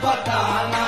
bota a